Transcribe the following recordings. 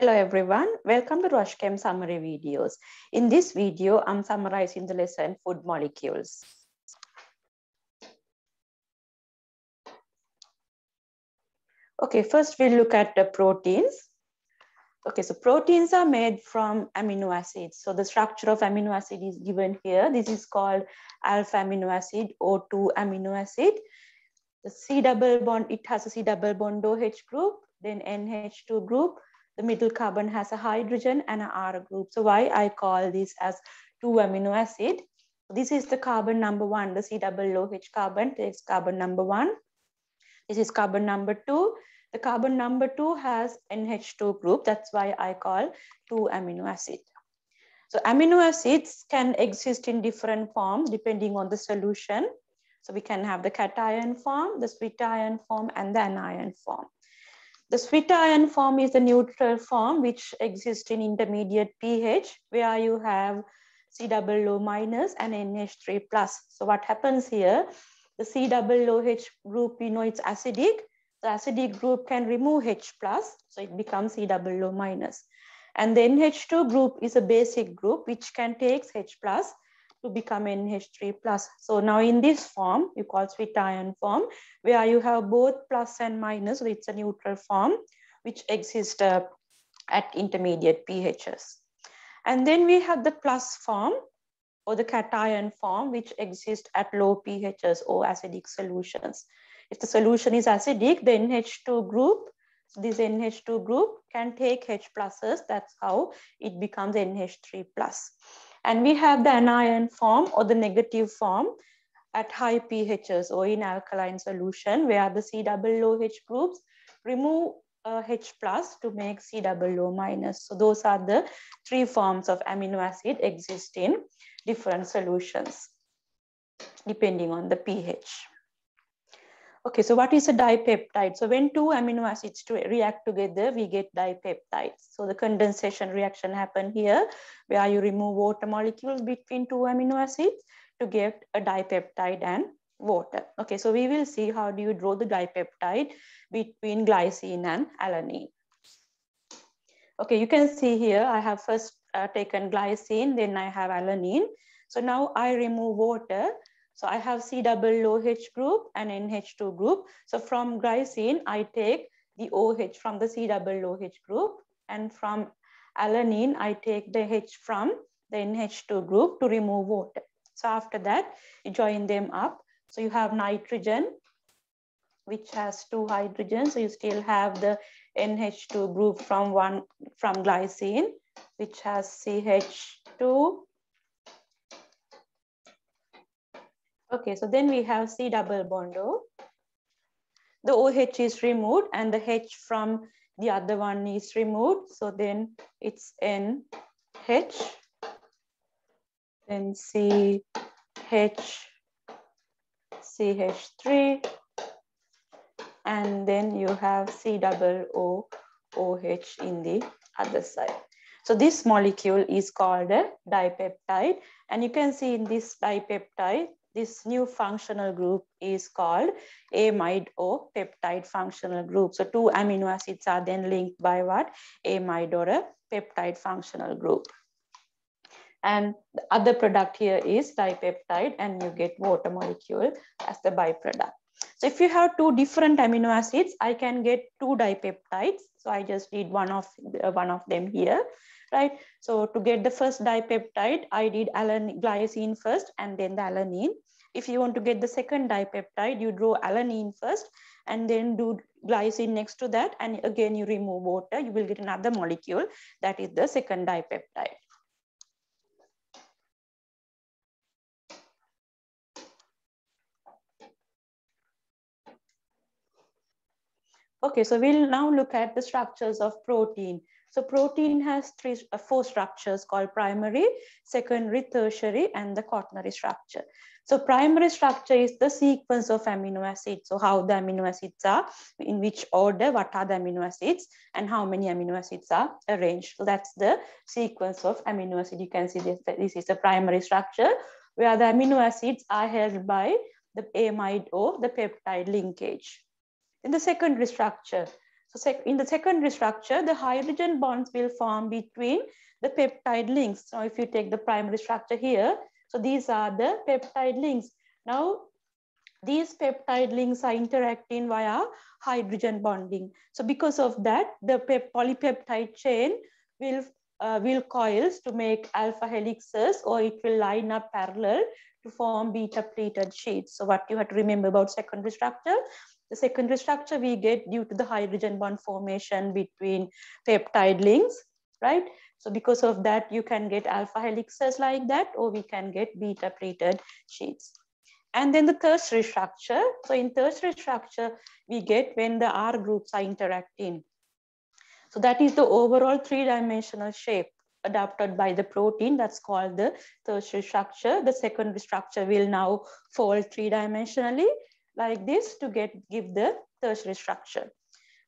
Hello everyone, welcome to RoshChem summary videos. In this video, I'm summarizing the lesson food molecules. Okay, first we'll look at the proteins. Okay, so proteins are made from amino acids. So the structure of amino acid is given here. This is called alpha amino acid or 2 amino acid. The C double bond, it has a C double bond OH group, then NH2 group, the middle carbon has a hydrogen and an R group. So why I call this as 2 amino acid. This is the carbon number one, the C double OH carbon takes carbon number one. This is carbon number two. The carbon number two has NH2 group. That's why I call 2 amino acid. So amino acids can exist in different forms depending on the solution. So we can have the cation form, the zwitterion form, and the anion form. The zwitterion form is the neutral form which exists in intermediate pH where you have C double O minus and NH3 plus. So what happens here? The C double OH group, you know it's acidic. The acidic group can remove H plus, so it becomes C double O minus. And the NH2 group is a basic group which can take H plus to become NH3 plus. So now in this form, you call zwitterion form, where you have both plus and minus, so it's a neutral form, which exists uh, at intermediate pHs. And then we have the plus form or the cation form, which exists at low pHs or acidic solutions. If the solution is acidic, the NH2 group, this NH2 group can take H pluses. That's how it becomes NH3 plus. And we have the anion form or the negative form at high pHs or in alkaline solution where the C double OH groups remove uh, H plus to make C double O minus. So those are the three forms of amino acid exist in different solutions depending on the pH. Okay, so what is a dipeptide? So when two amino acids to react together, we get dipeptides. So the condensation reaction happen here, where you remove water molecules between two amino acids to get a dipeptide and water. Okay, so we will see how do you draw the dipeptide between glycine and alanine. Okay, you can see here, I have first uh, taken glycine, then I have alanine. So now I remove water so I have C double OH group and NH2 group. So from glycine, I take the OH from the C double OH group. And from alanine, I take the H from the NH2 group to remove water. So after that, you join them up. So you have nitrogen, which has two hydrogens. So you still have the NH2 group from one from glycine, which has CH2 Okay, so then we have C double bond O. The OH is removed and the H from the other one is removed. So then it's NH, then C, H, CH3, and then you have C double O, OH in the other side. So this molecule is called a dipeptide. And you can see in this dipeptide, this new functional group is called amide or peptide functional group. So two amino acids are then linked by what? Amide or a peptide functional group. And the other product here is dipeptide and you get water molecule as the byproduct. So if you have two different amino acids, I can get two dipeptides. So I just need one of, uh, one of them here right? So to get the first dipeptide, I did alanine, glycine first and then the alanine. If you want to get the second dipeptide, you draw alanine first and then do glycine next to that. And again, you remove water, you will get another molecule that is the second dipeptide. Okay, so we'll now look at the structures of protein. So protein has three, uh, four structures called primary, secondary, tertiary, and the quaternary structure. So primary structure is the sequence of amino acids. So how the amino acids are, in which order, what are the amino acids, and how many amino acids are arranged. So that's the sequence of amino acid. You can see this, this is the primary structure where the amino acids are held by the amide or the peptide linkage. In the secondary structure, So in the secondary structure, the hydrogen bonds will form between the peptide links. So if you take the primary structure here, so these are the peptide links. Now, these peptide links are interacting via hydrogen bonding. So because of that, the polypeptide chain will, uh, will coils to make alpha helices or it will line up parallel to form beta pleated sheets. So what you have to remember about secondary structure, the secondary structure we get due to the hydrogen bond formation between peptide links, right? So because of that, you can get alpha helices like that, or we can get beta pleated sheets. And then the tertiary structure. So in tertiary structure, we get when the R groups are interacting. So that is the overall three-dimensional shape adapted by the protein that's called the tertiary structure. The secondary structure will now fold three-dimensionally like this to get give the tertiary structure.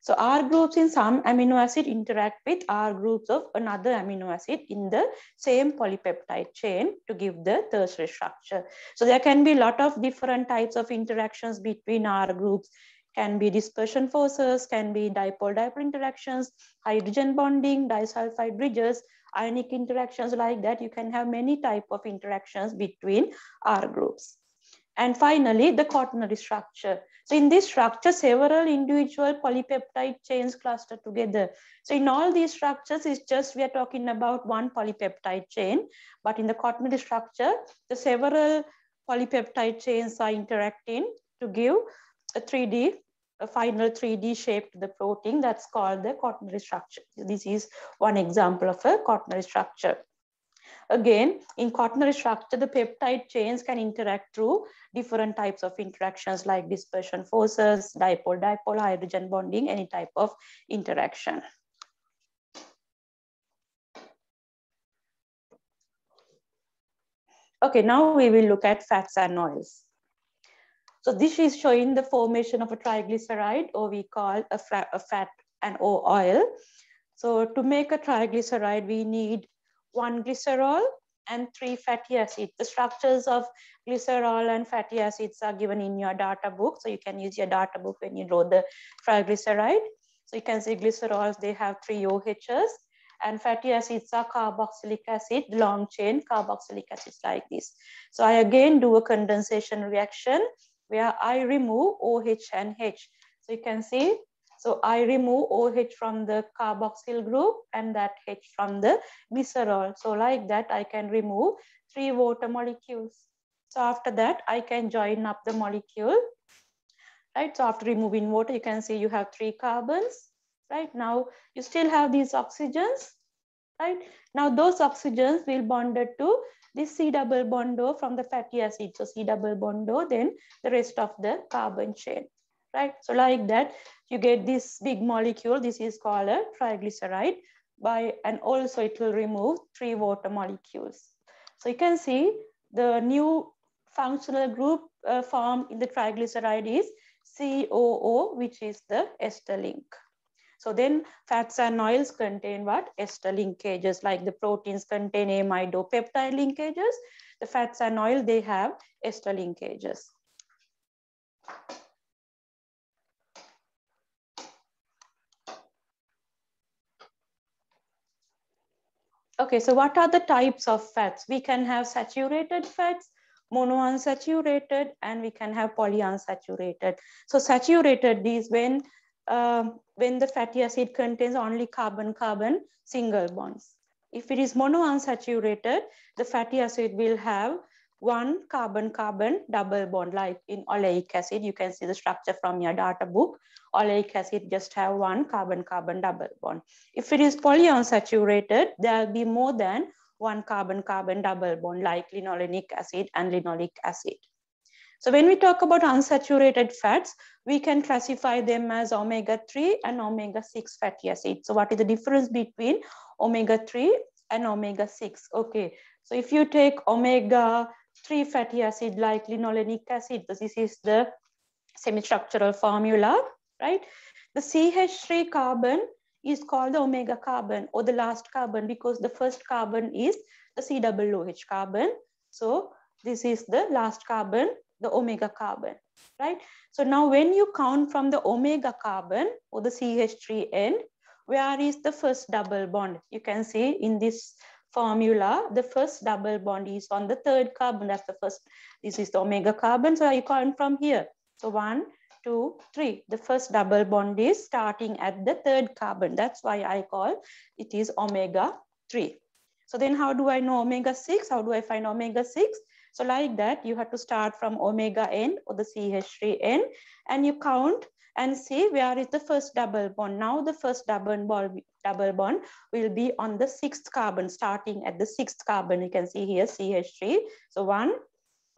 So R groups in some amino acid interact with R groups of another amino acid in the same polypeptide chain to give the tertiary structure. So there can be a lot of different types of interactions between R groups can be dispersion forces, can be dipole-dipole interactions, hydrogen bonding, disulfide bridges, ionic interactions like that. You can have many type of interactions between R groups. And finally, the quaternary structure. So in this structure, several individual polypeptide chains cluster together. So in all these structures, it's just we are talking about one polypeptide chain. But in the quaternary structure, the several polypeptide chains are interacting to give a 3D, a final 3D shape to the protein that's called the quaternary structure. This is one example of a quaternary structure. Again, in quaternary structure, the peptide chains can interact through different types of interactions like dispersion forces, dipole-dipole, hydrogen bonding, any type of interaction. Okay, now we will look at fats and oils. So this is showing the formation of a triglyceride or we call a, a fat and oil. So to make a triglyceride, we need one glycerol and three fatty acids. The structures of glycerol and fatty acids are given in your data book. So you can use your data book when you draw the triglyceride. So you can see glycerols, they have three OHs and fatty acids are carboxylic acid, long chain carboxylic acids like this. So I again do a condensation reaction where I remove OH and H. So you can see so I remove OH from the carboxyl group and that H from the glycerol. So like that, I can remove three water molecules. So after that, I can join up the molecule. Right, so after removing water, you can see you have three carbons. Right, now you still have these oxygens. Right, now those oxygens will bonded to this C double bond bondo from the fatty acid. So C double bond bondo, then the rest of the carbon chain right? So like that, you get this big molecule. This is called a triglyceride by, and also it will remove three water molecules. So you can see the new functional group uh, formed in the triglyceride is COO, which is the ester link. So then fats and oils contain what? Ester linkages, like the proteins contain amidopeptide linkages. The fats and oil, they have ester linkages. Okay, so what are the types of fats? We can have saturated fats, monounsaturated, and we can have polyunsaturated. So saturated is when, uh, when the fatty acid contains only carbon-carbon single bonds. If it is monounsaturated, the fatty acid will have one carbon-carbon double bond, like in oleic acid, you can see the structure from your data book. Oleic acid just have one carbon-carbon double bond. If it is polyunsaturated, there will be more than one carbon-carbon double bond, like linolenic acid and linoleic acid. So when we talk about unsaturated fats, we can classify them as omega-3 and omega-6 fatty acids. So what is the difference between omega-3 and omega-6? Okay, so if you take omega three fatty acid like linolenic acid. This is the semi-structural formula, right? The CH3 carbon is called the omega carbon or the last carbon because the first carbon is the COOH carbon. So this is the last carbon, the omega carbon. right? So now when you count from the omega carbon or the CH3 end, where is the first double bond? You can see in this formula, the first double bond is on the third carbon. That's the first, this is the omega carbon. So you count from here. So one, two, three. The first double bond is starting at the third carbon. That's why I call it is omega 3. So then how do I know omega 6? How do I find omega 6? So like that, you have to start from omega n or the CH3 end and you count and see where is the first double bond. Now the first double bond, double bond will be on the sixth carbon, starting at the sixth carbon. You can see here CH3. So one,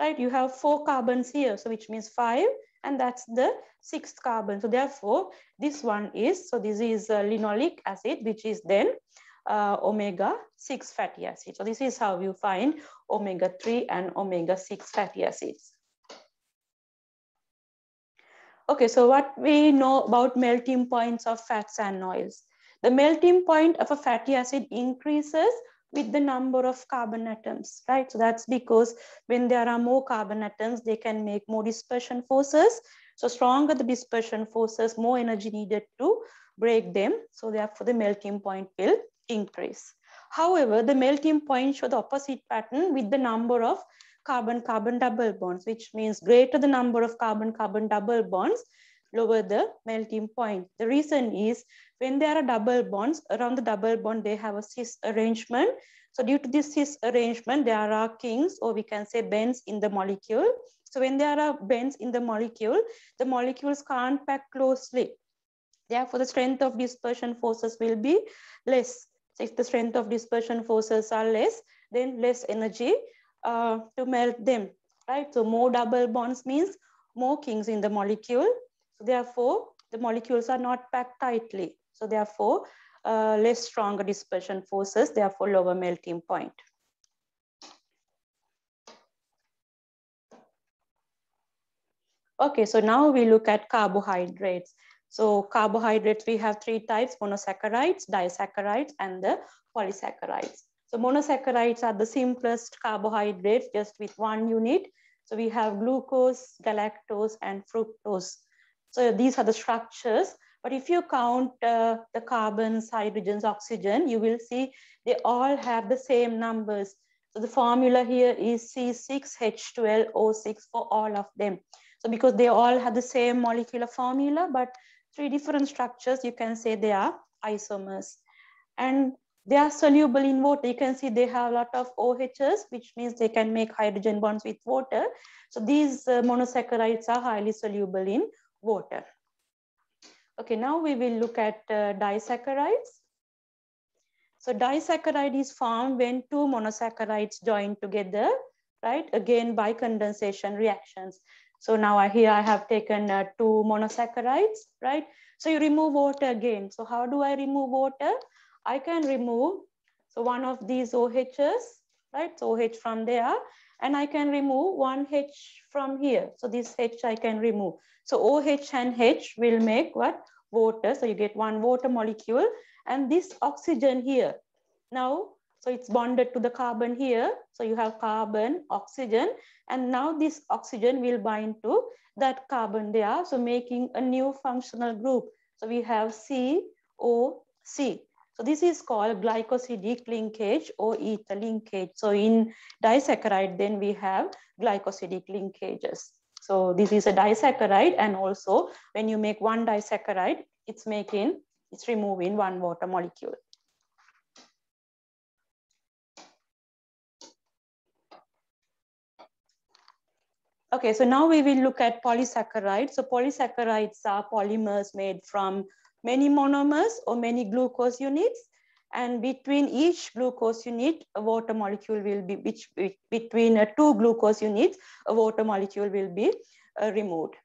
right? You have four carbons here, so which means five, and that's the sixth carbon. So therefore, this one is, so this is uh, linoleic acid, which is then uh, omega-6 fatty acid. So this is how you find omega-3 and omega-6 fatty acids. Okay, so what we know about melting points of fats and oils. The melting point of a fatty acid increases with the number of carbon atoms, right? So that's because when there are more carbon atoms, they can make more dispersion forces. So stronger the dispersion forces, more energy needed to break them. So therefore the melting point will increase. However, the melting point show the opposite pattern with the number of carbon-carbon double bonds, which means greater the number of carbon-carbon double bonds, lower the melting point. The reason is when there are double bonds, around the double bond, they have a cis arrangement. So due to this cis arrangement, there are kinks or we can say bends in the molecule. So when there are bends in the molecule, the molecules can't pack closely. Therefore, the strength of dispersion forces will be less. So if the strength of dispersion forces are less, then less energy uh, to melt them, right? So more double bonds means more kinks in the molecule. So therefore, the molecules are not packed tightly. So therefore, uh, less stronger dispersion forces, therefore lower melting point. Okay, so now we look at carbohydrates. So carbohydrates, we have three types, monosaccharides, disaccharides, and the polysaccharides. So monosaccharides are the simplest carbohydrates just with one unit. So we have glucose, galactose, and fructose. So these are the structures. But if you count uh, the carbons, hydrogens, oxygen, you will see they all have the same numbers. So the formula here is C6H12O6 for all of them. So because they all have the same molecular formula, but three different structures, you can say they are isomers. And they are soluble in water. You can see they have a lot of OHs, which means they can make hydrogen bonds with water. So these uh, monosaccharides are highly soluble in water. Okay, now we will look at uh, disaccharides. So disaccharide is formed when two monosaccharides join together, right? Again, by condensation reactions. So now I, here I have taken uh, two monosaccharides, right? So you remove water again. So how do I remove water? I can remove, so one of these OHs, right? So OH from there, and I can remove one H from here. So this H I can remove. So OH and H will make what? Water. So you get one water molecule and this oxygen here. Now, so it's bonded to the carbon here. So you have carbon, oxygen, and now this oxygen will bind to that carbon there. So making a new functional group. So we have COC. So this is called glycosidic linkage or ether linkage. So in disaccharide, then we have glycosidic linkages. So this is a disaccharide and also when you make one disaccharide, it's making, it's removing one water molecule. Okay, so now we will look at polysaccharides. So polysaccharides are polymers made from many monomers or many glucose units. And between each glucose unit, a water molecule will be, which, between uh, two glucose units, a water molecule will be uh, removed.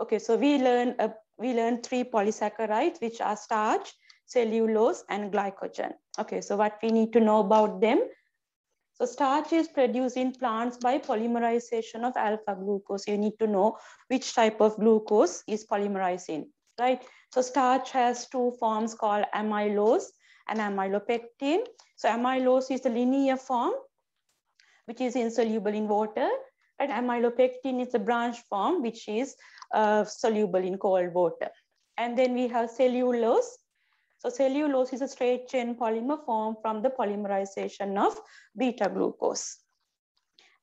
Okay, so we learn, uh, we learn three polysaccharides, which are starch, cellulose, and glycogen. Okay, so what we need to know about them, so starch is produced in plants by polymerization of alpha glucose. You need to know which type of glucose is polymerizing, right? So starch has two forms called amylose and amylopectin. So amylose is the linear form, which is insoluble in water. And amylopectin is a branch form, which is uh, soluble in cold water. And then we have cellulose. So cellulose is a straight chain polymer formed from the polymerization of beta glucose.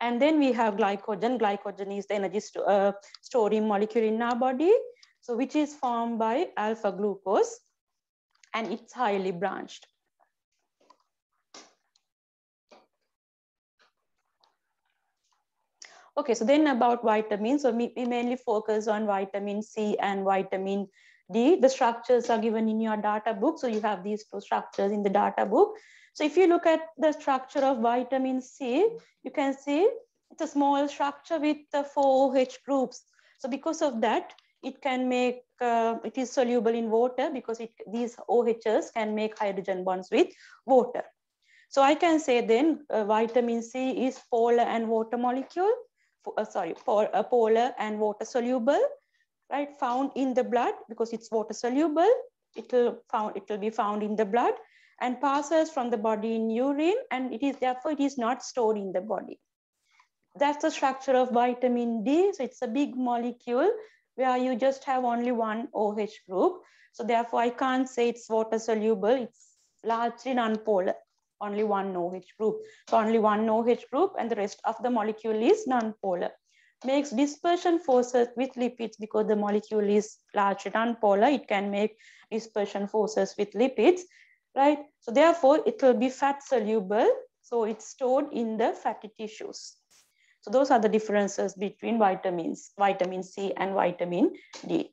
And then we have glycogen. Glycogen is the energy st uh, storing molecule in our body. So which is formed by alpha glucose and it's highly branched. Okay, so then about vitamins. So we, mainly focus on vitamin C and vitamin D. The structures are given in your data book. So you have these two structures in the data book. So if you look at the structure of vitamin C, you can see it's a small structure with the four OH groups. So because of that, it can make, uh, it is soluble in water because it, these OHs can make hydrogen bonds with water. So I can say then uh, vitamin C is polar and water molecule uh, sorry, for a polar and water soluble, right? Found in the blood because it's water soluble. It will found it will be found in the blood and passes from the body in urine, and it is therefore it is not stored in the body. That's the structure of vitamin D. So it's a big molecule where you just have only one OH group. So therefore I can't say it's water soluble. It's largely non-polar only one OH group. So only one OH group and the rest of the molecule is non-polar. Makes dispersion forces with lipids because the molecule is largely non-polar. It can make dispersion forces with lipids, right? So therefore it will be fat soluble. So it's stored in the fatty tissues. So those are the differences between vitamins, vitamin C and vitamin D.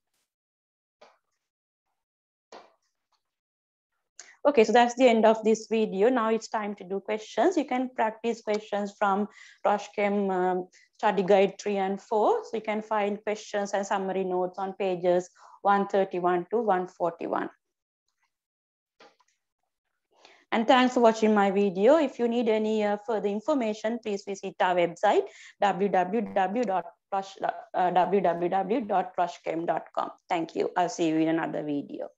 Okay, so that's the end of this video. Now it's time to do questions. You can practice questions from Roshchem um, study guide three and four. So you can find questions and summary notes on pages 131 to 141. And thanks for watching my video. If you need any uh, further information, please visit our website, www.roshchem.com. Thank you. I'll see you in another video.